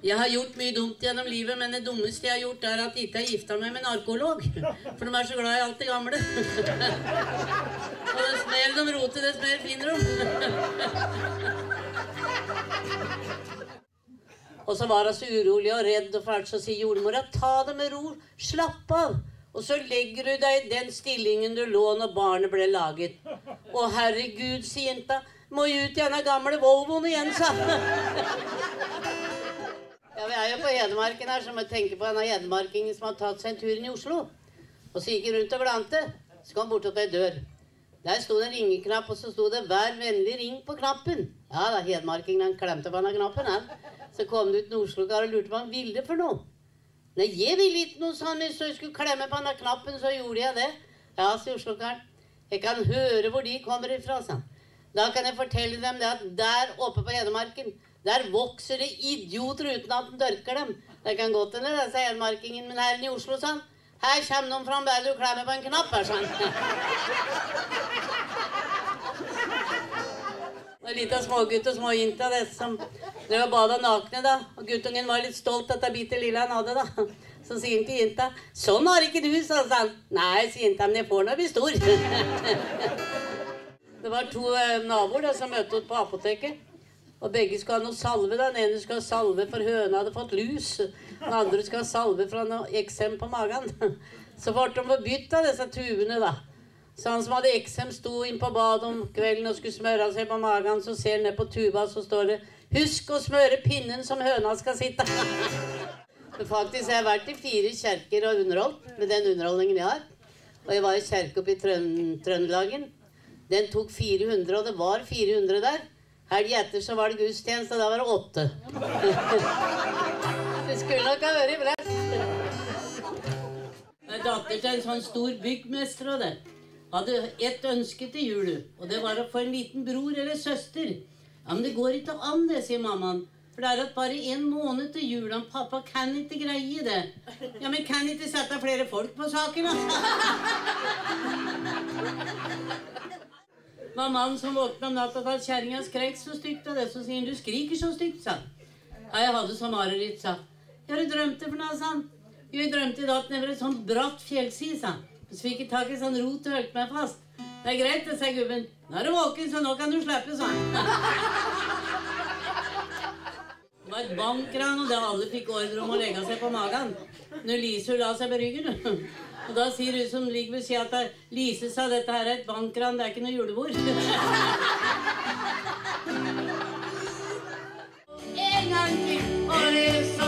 Jeg har gjort mye dumt gjennom livet, men det dummeste jeg har gjort, er at jeg ikke har gifta meg med narkolog. For de er så glad i alt det gamle. Og dess mer de roter, dess mer finner de. Og så var hun så urolig og redd og fælt, så sier jordmora ta det med ro, slapp av. Og så legger du deg i den stillingen du lå når barnet ble laget. Å herregud, sier jenta, må ut i denne gamle Volvoen igjen, sa Hedmarken her, så må jeg tenke på denne hedmarkingen som har tatt seg en tur inn i Oslo. Og så gikk han rundt og glante. Så kom han bort til ei dør. Der sto det en ringeknapp, og så sto det 'Vær vennlig, ring på knappen'. Ja da, hedmarkingen han klemte på denne knappen, han. Så kom det ut en Oslo-kar og lurte på hva han ville for noe. Nei, jeg ville ikke noe, sånn, så jeg skulle klemme på denne knappen, så gjorde jeg det. Ja, sier Oslo-karen. Jeg kan høre hvor de kommer ifra, sa han. Da kan jeg fortelle dem det at der oppe på Hedmarken, der vokser det idioter uten at de dørker dem. Det kan godt hende, det, sa hedmarkingen, min her i Oslo, sa han. Her kommer de fram bare du klemmer på en knapp her, sa han. En lita smågutt og småjente det som drev og bada nakne, da. Og guttungen var litt stolt av det bitte lille han hadde, da. Så sier han til jenta 'Sånn har ikke du', sa han. 'Nei', sier jenta, 'men jeg får nå bli stor'. det var to eh, naboer da, som møtte opp på apoteket. Og begge skulle ha noe salve. Den ene skulle ha salve for høna hadde fått lus. Den andre skulle ha salve fra noe eksem på magen. Så ble de forbudt av disse tubene, da. Så han som hadde eksem, sto inn på badet om kvelden og skulle smøre seg på magen. Så ser han ned på tuba, så står det 'Husk å smøre pinnen som høna skal sitte'. Men faktisk jeg vært i fire kjerker og underholdt med den underholdningen jeg har. Og jeg var i kjerke oppe i Trøn Trøndelagen. Den tok 400, og det var 400 der. Helga etter så var det gudstjeneste, da var det åtte. det skulle nok ha vært blest. En datter til en sånn stor byggmester og det hadde ett ønske til jul, og det var å få en liten bror eller søster. Ja, men det går ikke an, det, sier mammaen. For det er at bare en måned til jul, og pappa kan ikke greie det. Ja, men kan ikke sette flere folk på saken, da? Det var mannen som våkna om natta da kjerringa skrek så stygt og det. som sier han 'du skriker så stygt', sa. Ja, jeg hadde så mareritt, sa Ja, du drømte for noe, sa han. Jo, jeg drømte i natt nedover et sånt bratt fjellside, sa han. Så fikk jeg tak i sånn rot og holdt meg fast. Det er greit, det, sa gubben. Nå er du våken, så nå kan du slippe, sa han. var et bankran, og det alle fikk ordre om å legge seg på magen. Når Lisu la seg på ryggen. Og da sier hun som ligger ved sida av Lise sa dette her er et bankran, det er ikke noe julebord. En gang til. Og